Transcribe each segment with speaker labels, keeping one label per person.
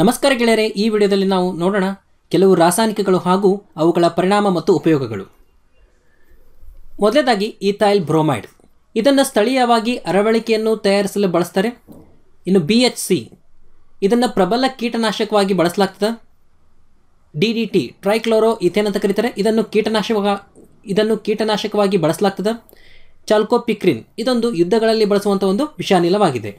Speaker 1: ನಮಸ್ಕಾರ ಗೆಳೆಯರೆ, ಈ ವಿಡಿಯೋದಲ್ಲಿ ನಾವು ನೋಡೋಣ ಕೆಲವು ರಾಸಾಯನಿಕಗಳು ಹಾಗೂ ಅವುಗಳ ಪರಿಣಾಮ ಮತ್ತು ಉಪಯೋಗಗಳು. ಮೊದಲನೇದಾಗಿ ಈಥೈಲ್ ಬ್ರೋಮೈಡ್. ಇದನ್ನು ಸ್ಥಳೀಯವಾಗಿ ಅರವಳಿಕೆಯನ್ನು ತಯಾರಿಸಲು ಬಳಸ್ತಾರೆ. ಇನ್ನು ಬಿ ಎಚ್ ಸಿ. ಇದನ್ನು ಪ್ರಬಲ ಕೀಟನಾಶಕವಾಗಿ ಬಳಸಲಾಗ್ತದೆ. D D T trichloro ethane ಅಂತ ಕರೀತಾರೆ. ಇದನ್ನು ಕೀಟನಾಶಕ ಇದನ್ನು ಕೀಟನಾಶಕವಾಗಿ ಬಳಸಲಾಗ್ತದೆ. ಚಾಲ್ಕೋಪಿಕ್ರಿನ್, ಇದೊಂದು ಯುದ್ಧಗಳಲ್ಲಿ ಬಳಸುವಂಥ ಒಂದು ವಿಷಾನಿಲವಾಗಿದೆ.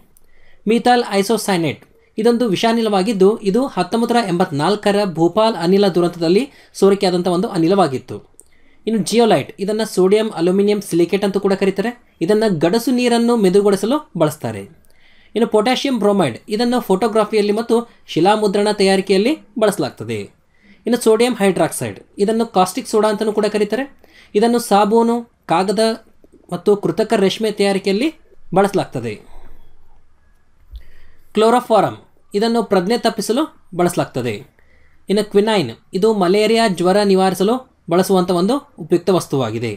Speaker 1: ಮೀಥಾಲ್ ಐಸೋಸೈನೇಟ್. ಇದೊಂದು ವಿಷಾನಿಲವಾಗಿದ್ದು, ಇದು ಹತ್ತೊಂಬತ್ತರ ಎಂಬತ್ನಾಲ್ಕರ ಭೋಪಾಲ್ ಅನಿಲ ದುರಂತದಲ್ಲಿ ಸೋರಿಕೆಯಾದಂಥ ಒಂದು ಅನಿಲವಾಗಿತ್ತು. ಇನ್ನು ಜಿಯೋಲೈಟ್, ಇದನ್ನು ಸೋಡಿಯಂ, ಅಲ್ಯೂಮಿನಿಯಂ, ಸಿಲಿಕೇಟ್ ಅಂತ ಕೂಡ ಕರೀತಾರೆ. ಇದನ್ನು ಗಡಸು ನೀರನ್ನು ಮೆದುಗೊಳಿಸಲು ಬಳಸ್ತಾರೆ. ಇನ್ನು ಪೊಟ್ಯಾಷಿಯಂ ಬ್ರೋಮೈಡ್, ಇದನ್ನು ಫೋಟೋಗ್ರಫಿಯಲ್ಲಿ ಮತ್ತು ಶಿಲಾಮುದ್ರಣ ತಯಾರಿಕೆಯಲ್ಲಿ ಬಳಸಲಾಗ್ತದೆ. ಇನ್ನು ಸೋಡಿಯಂ ಹೈಡ್ರಾಕ್ಸೈಡ್, ಇದನ್ನು ಕಾಸ್ಟಿಕ್ ಸೋಡಾ ಅಂತಲೂ ಕೂಡ ಕರೀತಾರೆ. ಇದನ್ನು ಸಾಬೂನು, ಕಾಗದ ಮತ್ತು ಕೃತಕ ರೇಷ್ಮೆ ತಯಾರಿಕೆಯಲ್ಲಿ ಬಳಸಲಾಗ್ತದೆ. ಕ್ಲೋರೋಫಾರಮ್ ಇದನ್ನು ಪ್ರಜ್ಞೆ ತಪ್ಪಿಸಲು ಬಳಸಲಾಗ್ತದೆ. ಇನ್ನು ಕ್ವಿನೈನ್, ಇದು ಮಲೇರಿಯಾ ಜ್ವರ ನಿವಾರಿಸಲು ಬಳಸುವಂಥ ಒಂದು ಉಪಯುಕ್ತ ವಸ್ತುವಾಗಿದೆ.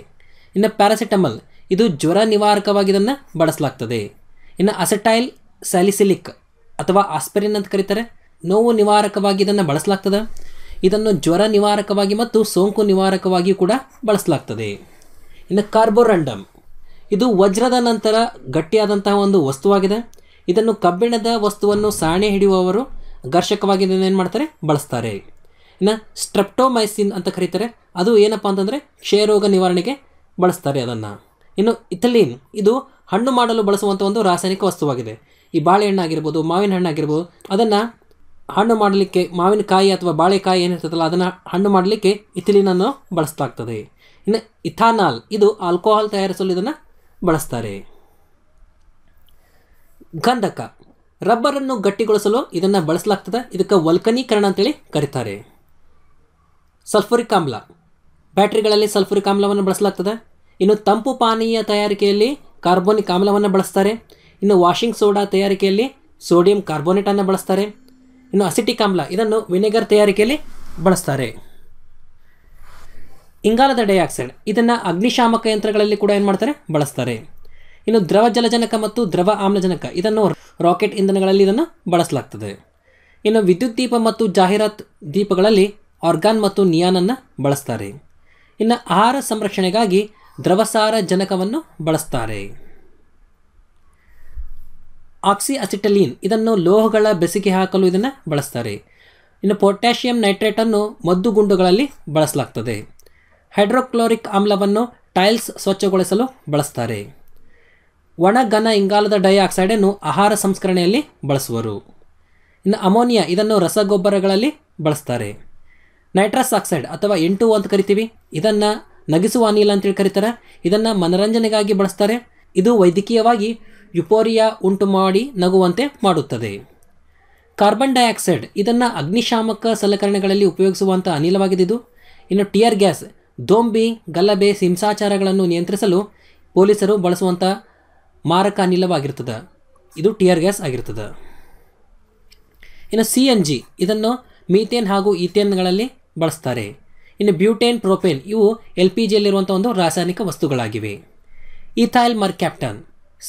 Speaker 1: ಇನ್ನು ಪ್ಯಾರಾಸಿಟಮಲ್, ಇದು ಜ್ವರ ನಿವಾರಕವಾಗಿ ಇದನ್ನು ಬಳಸಲಾಗ್ತದೆ. ಇನ್ನು ಅಸೆಟೈಲ್, ಸ್ಯಾಲಿಸಿಲಿಕ್ ಅಥವಾ ಆಸ್ಪೆರಿನ್ ಅಂತ ಕರೀತಾರೆ, ನೋವು ನಿವಾರಕವಾಗಿ ಇದನ್ನು ಬಳಸಲಾಗ್ತದೆ. ಇದನ್ನು ಜ್ವರ ನಿವಾರಕವಾಗಿ ಮತ್ತು ಸೋಂಕು ನಿವಾರಕವಾಗಿಯೂ ಕೂಡ ಬಳಸಲಾಗ್ತದೆ. ಇನ್ನು ಕಾರ್ಬೋರಂಡಮ್, ಇದು ವಜ್ರದ ನಂತರ ಗಟ್ಟಿಯಾದಂತಹ ಒಂದು ವಸ್ತುವಾಗಿದೆ. ಇದನ್ನು ಕಬ್ಬಿಣದ ವಸ್ತುವನ್ನು ಸಾಣೆ ಹಿಡಿಯುವವರು ಘರ್ಷಕವಾಗಿ ಇದನ್ನು ಏನು ಮಾಡ್ತಾರೆ? ಬಳಸ್ತಾರೆ. ಇನ್ನು ಸ್ಟ್ರೆಪ್ಟೋಮೈಸಿನ್ ಅಂತ ಕರೀತಾರೆ. ಅದು ಏನಪ್ಪ ಅಂತಂದರೆ ಕ್ಷಯರೋಗ ನಿವಾರಣೆಗೆ ಬಳಸ್ತಾರೆ ಅದನ್ನು. ಇನ್ನು ಇಥಲೀನ್, ಇದು ಹಣ್ಣು ಮಾಡಲು ಬಳಸುವಂಥ ಒಂದು ರಾಸಾಯನಿಕ ವಸ್ತುವಾಗಿದೆ. ಈ ಬಾಳೆಹಣ್ಣು ಆಗಿರ್ಬೋದು, ಮಾವಿನ ಹಣ್ಣು ಆಗಿರ್ಬೋದು, ಅದನ್ನು ಹಣ್ಣು ಮಾಡಲಿಕ್ಕೆ ಮಾವಿನಕಾಯಿ ಅಥವಾ ಬಾಳೆಕಾಯಿ ಏನಿರ್ತದಲ್ಲ ಅದನ್ನು ಹಣ್ಣು ಮಾಡಲಿಕ್ಕೆ ಇಥಿಲೀನನ್ನು ಬಳಸ್ತಾಗ್ತದೆ ಇನ್ನು ಇಥಾನಾಲ್, ಇದು ಆಲ್ಕೋಹಾಲ್ ತಯಾರಿಸಲು ಇದನ್ನು ಬಳಸ್ತಾರೆ. ಗಂಧಕ ರಬ್ಬರನ್ನು ಗಟ್ಟಿಗೊಳಿಸಲು ಇದನ್ನು ಬಳಸಲಾಗ್ತದೆ. ಇದಕ್ಕೆ ವಲ್ಕನೀಕರಣ ಅಂತೇಳಿ ಕರೀತಾರೆ. ಸಲ್ಫುರಿಕ್ ಆಮ್ಲ. ಬ್ಯಾಟ್ರಿಗಳಲ್ಲಿ ಸಲ್ಫುರಿಕ್ ಆಮ್ಲವನ್ನು ಬಳಸಲಾಗ್ತದೆ. ಇನ್ನು ತಂಪು ಪಾನೀಯ ತಯಾರಿಕೆಯಲ್ಲಿ ಕಾರ್ಬೋನಿಕ್ ಆಮ್ಲವನ್ನು ಬಳಸ್ತಾರೆ. ಇನ್ನು ವಾಷಿಂಗ್ ಸೋಡಾ ತಯಾರಿಕೆಯಲ್ಲಿ ಸೋಡಿಯಂ ಕಾರ್ಬೋನೇಟನ್ನು ಬಳಸ್ತಾರೆ. ಇನ್ನು ಅಸಿಟಿಕ್ ಆಮ್ಲ, ಇದನ್ನು ವಿನೆಗರ್ ತಯಾರಿಕೆಯಲ್ಲಿ ಬಳಸ್ತಾರೆ. ಇಂಗಾಲದ ಡೈಆಕ್ಸೈಡ್, ಇದನ್ನು ಅಗ್ನಿಶಾಮಕ ಯಂತ್ರಗಳಲ್ಲಿ ಕೂಡ ಏನು ಮಾಡ್ತಾರೆ? ಬಳಸ್ತಾರೆ. ಇನ್ನು ದ್ರವ ಜಲಜನಕ ಮತ್ತು ದ್ರವ ಆಮ್ಲಜನಕ, ಇದನ್ನು ರಾಕೆಟ್ ಇಂಧನಗಳಲ್ಲಿ ಇದನ್ನು ಬಳಸಲಾಗ್ತದೆ. ಇನ್ನು ವಿದ್ಯುತ್ ದೀಪ ಮತ್ತು ಜಾಹೀರಾತ್ ದೀಪಗಳಲ್ಲಿ ಆರ್ಗಾನ್ ಮತ್ತು ನಿಯಾನನ್ನು ಬಳಸ್ತಾರೆ. ಇನ್ನು ಆಹಾರ ಸಂರಕ್ಷಣೆಗಾಗಿ ದ್ರವಸಾರ ಜನಕವನ್ನು ಬಳಸ್ತಾರೆ. ಆಕ್ಸಿ ಅಸಿಟಲೀನ್ ಇದನ್ನು ಲೋಹಗಳ ಬೆಸಿಗೆ ಹಾಕಲು ಇದನ್ನು ಬಳಸ್ತಾರೆ. ಇನ್ನು ಪೊಟ್ಯಾಷಿಯಂ ನೈಟ್ರೇಟನ್ನು ಮದ್ದುಗುಂಡುಗಳಲ್ಲಿ ಬಳಸಲಾಗ್ತದೆ. ಹೈಡ್ರೋಕ್ಲೋರಿಕ್ ಆಮ್ಲವನ್ನು ಟೈಲ್ಸ್ ಸ್ವಚ್ಛಗೊಳಿಸಲು ಬಳಸ್ತಾರೆ. ಒಣ ಘನ ಇಂಗಾಲದ ಡೈಆಕ್ಸೈಡನ್ನು ಆಹಾರ ಸಂಸ್ಕರಣೆಯಲ್ಲಿ ಬಳಸುವರು. ಇನ್ನು ಅಮೋನಿಯಾ ಇದನ್ನು ರಸಗೊಬ್ಬರಗಳಲ್ಲಿ ಬಳಸ್ತಾರೆ. ನೈಟ್ರಸ್ ಆಕ್ಸೈಡ್ ಅಥವಾ ಎಂಟು ಅಂತ ಕರಿತೀವಿ. ಇದನ್ನು ನಗಿಸುವ ಅನಿಲ ಅಂತೇಳಿ ಕರೀತಾರೆ. ಇದನ್ನು ಮನರಂಜನೆಗಾಗಿ ಬಳಸ್ತಾರೆ. ಇದು ವೈದ್ಯಕೀಯವಾಗಿ ಯುಪೋರಿಯಾ ಉಂಟು ಮಾಡಿ ನಗುವಂತೆ ಮಾಡುತ್ತದೆ. ಕಾರ್ಬನ್ ಡೈಆಕ್ಸೈಡ್ ಇದನ್ನು ಅಗ್ನಿಶಾಮಕ ಸಲಕರಣೆಗಳಲ್ಲಿ ಉಪಯೋಗಿಸುವಂಥ ಅನಿಲವಾಗಿದ್ದು. ಇನ್ನು ಟಿಯರ್ ಗ್ಯಾಸ್, ದೋಂಬಿ ಗಲಭೆ ಹಿಂಸಾಚಾರಗಳನ್ನು ನಿಯಂತ್ರಿಸಲು ಪೊಲೀಸರು ಬಳಸುವಂಥ ಮಾರಕ ಅನಿಲವಾಗಿರ್ತದೆ ಇದು ಟಿಯರ್ ಗ್ಯಾಸ್ ಆಗಿರ್ತದೆ. ಇನ್ನು ಸಿ ಎನ್ ಜಿ ಇದನ್ನು ಮೀಥೇನ್ ಹಾಗೂ ಈಥೇನ್ಗಳಲ್ಲಿ ಬಳಸ್ತಾರೆ. ಇನ್ನು ಬ್ಯೂಟೇನ್ ಪ್ರೋಪೇನ್ ಇವು ಎಲ್ ಪಿ ಜಿಯಲ್ಲಿರುವಂಥ ಒಂದು ರಾಸಾಯನಿಕ ವಸ್ತುಗಳಾಗಿವೆ. Ethyl mercaptan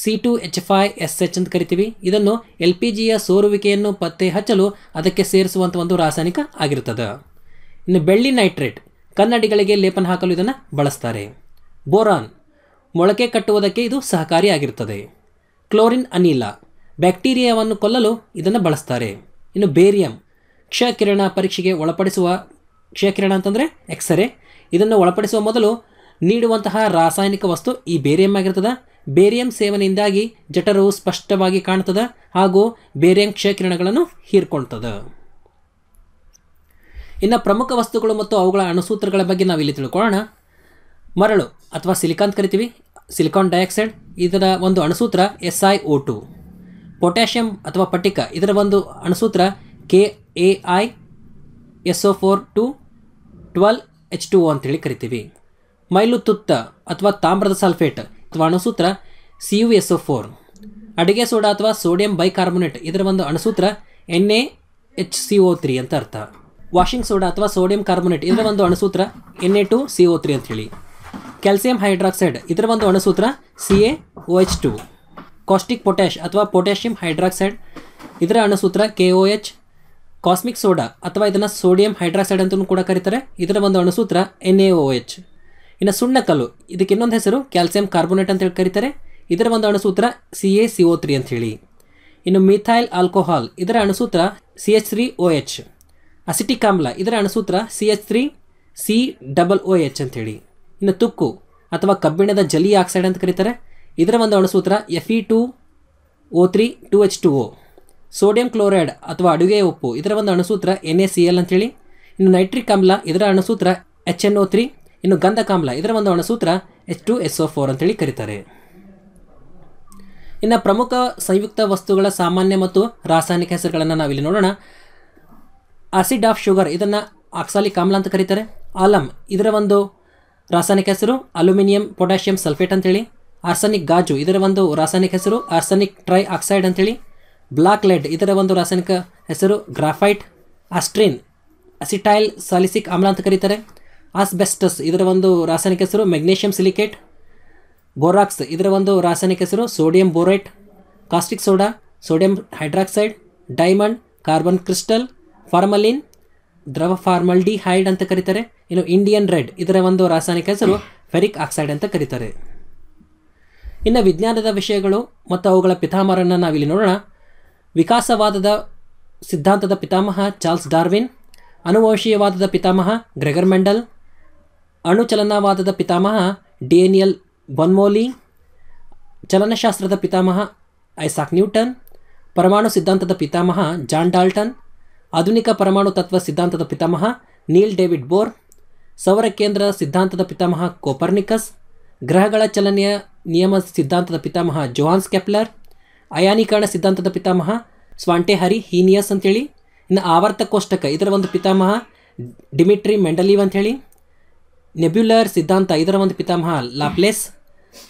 Speaker 1: C two H five S H ಅಂತ ಕರಿತೀವಿ. ಇದನ್ನು ಎಲ್ ಪಿ ಜಿಯ ಸೋರುವಿಕೆಯನ್ನು ಪತ್ತೆ ಹಚ್ಚಲು ಅದಕ್ಕೆ ಸೇರಿಸುವಂಥ ಒಂದು ರಾಸಾಯನಿಕ ಆಗಿರ್ತದೆ. ಇನ್ನು ಬೆಳ್ಳಿ ನೈಟ್ರೇಟ್ ಕನ್ನಡಿಗಳಿಗೆ ಲೇಪನ ಹಾಕಲು ಇದನ್ನು ಬಳಸ್ತಾರೆ. ಬೋರಾನ್ ಮೊಳಕೆ ಕಟ್ಟುವುದಕ್ಕೆ ಇದು ಸಹಕಾರಿಯಾಗಿರುತ್ತದೆ. ಕ್ಲೋರಿನ್ ಅನಿಲ, ಬ್ಯಾಕ್ಟೀರಿಯಾವನ್ನು ಕೊಲ್ಲಲು ಇದನ್ನು ಬಳಸ್ತಾರೆ. ಇನ್ನು ಬೇರಿಯಂ ಕ್ಷಕಿರಣ ಪರೀಕ್ಷೆಗೆ ಒಳಪಡಿಸುವ ಕ್ಷಕಿರಣ ಅಂತಂದರೆ ಎಕ್ಸ್ರೇ, ಇದನ್ನು ಒಳಪಡಿಸುವ ಮೊದಲು ನೀಡುವಂತಹ ರಾಸಾಯನಿಕ ವಸ್ತು ಈ ಬೇರಿಯಂ ಆಗಿರ್ತದೆ. ಬೇರಿಯಂ ಸೇವನೆಯಿಂದಾಗಿ ಜಠರವು ಸ್ಪಷ್ಟವಾಗಿ ಕಾಣ್ತದೆ ಹಾಗೂ ಬೇರಿಯಂ ಕ್ಷಕಿರಣಗಳನ್ನು ಹೀರ್ಕೊಳ್ತದೆ. ಇನ್ನು ಪ್ರಮುಖ ವಸ್ತುಗಳು ಮತ್ತು ಅವುಗಳ ಅಣುಸೂತ್ರಗಳ ಬಗ್ಗೆ ನಾವು ಇಲ್ಲಿ ತಿಳ್ಕೊಳ್ಳೋಣ. ಮರಳು ಅಥವಾ ಸಿಲಿಕಾನ್ ಕರಿತೀವಿ. ಸಿಲಿಕಾನ್ ಡೈಆಕ್ಸೈಡ್, ಇದರ ಒಂದು ಅಣುಸೂತ್ರ S I O two. Potassium ಅಥವಾ ಪಟ್ಟಿಕ ಇದರ ಒಂದು ಅಣುಸೂತ್ರ K A I S O four two twelve H two O ಅಂತೇಳಿ ಕರಿತೀವಿ. ಮೈಲು ತುತ್ತ ಅಥವಾ ತಾಮ್ರದ ಸಲ್ಫೇಟ್ ಅಥವಾ ಅಣುಸೂತ್ರ C U S O four. ಅಡುಗೆ ಸೋಡಾ ಅಥವಾ ಸೋಡಿಯಂ ಬೈಕಾರ್ಬೊನೇಟ್, ಇದರ ಒಂದು ಅಣುಸೂತ್ರ N A H C O three ಅಂತ ಅರ್ಥ. ವಾಷಿಂಗ್ ಸೋಡಾ ಅಥವಾ ಸೋಡಿಯಂ ಕಾರ್ಬೊನೇಟ್, ಇದರ ಒಂದು ಅಣುಸೂತ್ರ N A two C O three ಅಂತೇಳಿ ಕ್ಯಾಲ್ಸಿಯಂ ಹೈಡ್ರಾಕ್ಸೈಡ್ ಇದರ ಒಂದು ಅಣುಸೂತ್ರ C A O H two caustic potash ಅಥವಾ ಪೊಟ್ಯಾಷಿಯಂ ಹೈಡ್ರಾಕ್ಸೈಡ್ ಇದರ ಅಣುಸೂತ್ರ K O H caustic soda ಅಥವಾ ಇದನ್ನು ಸೋಡಿಯಂ ಹೈಡ್ರಾಕ್ಸೈಡ್ ಅಂತಲೂ ಕೂಡ ಕರೀತಾರೆ. ಇದರ ಒಂದು ಅಣುಸೂತ್ರ ಎನ್ ಎ ಓ ಎಚ್ ಇನ್ನು ಸುಣ್ಣಕಲ್ಲು, ಇದಕ್ಕೆ ಇನ್ನೊಂದು ಹೆಸರು ಕ್ಯಾಲ್ಸಿಯಂ ಕಾರ್ಬೋನೇಟ್ ಅಂತ ಹೇಳಿ ಕರೀತಾರೆ. ಇದರ ಒಂದು ಅಣುಸೂತ್ರ C A C O three ಅಂಥೇಳಿ ಇನ್ನು ಮಿಥೈಲ್ ಆಲ್ಕೋಹಾಲ್ ಇದರ ಅಣುಸೂತ್ರ C H three O H acetic ಆಮ್ಲ ಇದರ ಅಣುಸೂತ್ರ C H three C double O H ಅಂಥೇಳಿ ಇನ್ನು ತುಕ್ಕು ಅಥವಾ ಕಬ್ಬಿಣದ ಜಲಿ ಆಕ್ಸೈಡ್ ಅಂತ ಕರೀತಾರೆ. ಇದರ ಒಂದು ಅಣುಸೂತ್ರ F E two O three two H two O sodium chloride ಅಥವಾ ಅಡುಗೆ ಉಪ್ಪು, ಇದರ ಒಂದು ಅಣುಸೂತ್ರ ಎನ್ ಎ ಸಿ ಎಲ್ ಅಂತೇಳಿ. ಇನ್ನು ನೈಟ್ರಿಕ್ ಆಮ್ಲ, ಇದರ ಅಣುಸೂತ್ರ ಎಚ್ ಎನ್ ಓ ತ್ರೀ ಇನ್ನು ಗಂಧಕಾಮ್ಲ ಇದರ ಒಂದು ಅಣುಸೂತ್ರ H two S O four ಅಂತೇಳಿ ಕರೀತಾರೆ. ಇನ್ನು ಪ್ರಮುಖ ಸಂಯುಕ್ತ ವಸ್ತುಗಳ ಸಾಮಾನ್ಯ ಮತ್ತು ರಾಸಾಯನಿಕ ಹೆಸರುಗಳನ್ನು ನಾವಿಲ್ಲಿ ನೋಡೋಣ. ಆಸಿಡ್ ಆಫ್ ಶುಗರ್, ಇದನ್ನು ಆಕ್ಸಾಲಿಕ್ ಆಮ್ಲ ಅಂತ ಕರೀತಾರೆ. ಆಲಮ್ ಇದರ ಒಂದು ರಾಸಾಯನಿಕ ಹೆಸರು ಅಲ್ಯೂಮಿನಿಯಂ ಪೊಟ್ಯಾಷಿಯಂ ಸಲ್ಫೇಟ್ ಅಂತೇಳಿ. ಆರ್ಸನಿಕ್ ಗಾಜು, ಇದರ ಒಂದು ರಾಸಾಯನಿಕ ಹೆಸರು ಆರ್ಸನಿಕ್ ಟ್ರೈ ಆಕ್ಸೈಡ್ ಅಂತೇಳಿ. ಬ್ಲಾಕ್ ಲೆಡ್, ಇದರ ಒಂದು ರಾಸಾಯನಿಕ ಹೆಸರು ಗ್ರಾಫೈಟ್. ಆಸ್ಟ್ರಿನ್, ಅಸಿಟೈಲ್ ಸಾಲಿಸಿಕ್ ಆಮ್ಲ ಅಂತ ಕರೀತಾರೆ. ಆಸ್ಬೆಸ್ಟಸ್, ಇದರ ಒಂದು ರಾಸಾಯನಿಕ ಹೆಸರು ಮೆಗ್ನೀಷಿಯಂ ಸಿಲಿಕೇಟ್. ಬೋರಾಕ್ಸ್, ಇದರ ಒಂದು ರಾಸಾಯನಿಕ ಹೆಸರು sodium borate. Caustic soda, sodium hydroxide. Diamond, carbon crystal, formalin ದ್ರವ ಫಾರ್ಮಲ್ಡಿಹೈಡ್ ಅಂತ ಕರೀತಾರೆ. ಇನ್ನು ಇಂಡಿಯನ್ ರೆಡ್ ಇದರ ಒಂದು ರಾಸಾಯನಿಕ ಹೆಸರು ಫೆರಿಕ್ ಆಕ್ಸೈಡ್ ಅಂತ ಕರೀತಾರೆ. ಇನ್ನು ವಿಜ್ಞಾನದ ವಿಷಯಗಳು ಮತ್ತು ಅವುಗಳ ಪಿತಾಮಹರನ್ನು ನಾವಿಲ್ಲಿ ನೋಡೋಣ. ವಿಕಾಸವಾದದ ಸಿದ್ಧಾಂತದ ಪಿತಾಮಹ ಚಾರ್ಲ್ಸ್ ಡಾರ್ವಿನ್, ಅನುವಂಶೀಯವಾದದ ಪಿತಾಮಹ ಗ್ರೆಗರ್ ಮೆಂಡಲ್, ಅಣುಚಲನವಾದದ ಪಿತಾಮಹ ಡಿಎನಿಯಲ್ ಬನ್ಮೋಲಿ, ಚಲನಶಾಸ್ತ್ರದ ಪಿತಾಮಹ ಐಸಾಕ್ ನ್ಯೂಟನ್, ಪರಮಾಣು ಸಿದ್ಧಾಂತದ ಪಿತಾಮಹ ಜಾನ್ ಡಾಲ್ಟನ್ ಆಧುನಿಕ ಪರಮಾಣು ತತ್ವ ಸಿದ್ಧಾಂತದ ಪಿತಾಮಹ ನೀಲ್ ಡೇವಿಡ್ ಬೋರ್, ಸೌರ ಕೇಂದ್ರ ಸಿದ್ಧಾಂತದ ಪಿತಾಮಹ ಕೋಪರ್ನಿಕಸ್, ಗ್ರಹಗಳ ಚಲನೆಯ ನಿಯಮ ಸಿದ್ಧಾಂತದ ಪಿತಾಮಹ ಜೋಹಾನ್ಸ್ ಕೆಪ್ಲರ್, ಅಯಾನೀಕರಣ ಸಿದ್ಧಾಂತದ ಪಿತಾಮಹ ಸ್ವಾಂಟೆ ಹರಿ ಹೀನಿಯಸ್ ಅಂತೇಳಿ, ಇನ್ನು ಆವರ್ತ ಕೋಷ್ಟಕ ಇದರ ಒಂದು ಪಿತಾಮಹ ಡಿಮಿಟ್ರಿ ಮೆಂಡಲೀವ್ ಅಂಥೇಳಿ ನೆಬ್ಯುಲರ್ ಸಿದ್ಧಾಂತ ಇದರ ಒಂದು ಪಿತಾಮಹ ಲಾಪ್ಲೆಸ್,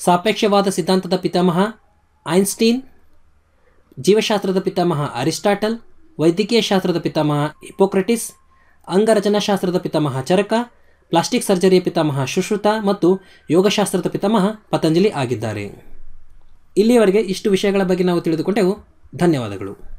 Speaker 1: ಸಾಪೇಕ್ಷವಾದ ಸಿದ್ಧಾಂತದ ಪಿತಾಮಹ ಐನ್ಸ್ಟೀನ್, ಜೀವಶಾಸ್ತ್ರದ ಪಿತಾಮಹ ಅರಿಸ್ಟಾಟಲ್ ವೈದ್ಯಕೀಯ ಶಾಸ್ತ್ರದ ಪಿತಾಮಹ ಹಿಪೋಕ್ರೆಟಿಸ್ ಅಂಗರಚನಾಶಾಸ್ತ್ರದ ಪಿತಾಮಹ ಚರಕ, ಪ್ಲಾಸ್ಟಿಕ್ ಸರ್ಜರಿಯ ಪಿತಾಮಹ ಸುಶ್ರುತ ಮತ್ತು ಯೋಗಶಾಸ್ತ್ರದ ಪಿತಾಮಹ ಪತಂಜಲಿ ಆಗಿದ್ದಾರೆ. ಇಲ್ಲಿಯವರೆಗೆ ಇಷ್ಟು ವಿಷಯಗಳ ಬಗ್ಗೆ ನಾವು ತಿಳಿದುಕೊಂಡೆವು. ಧನ್ಯವಾದಗಳು.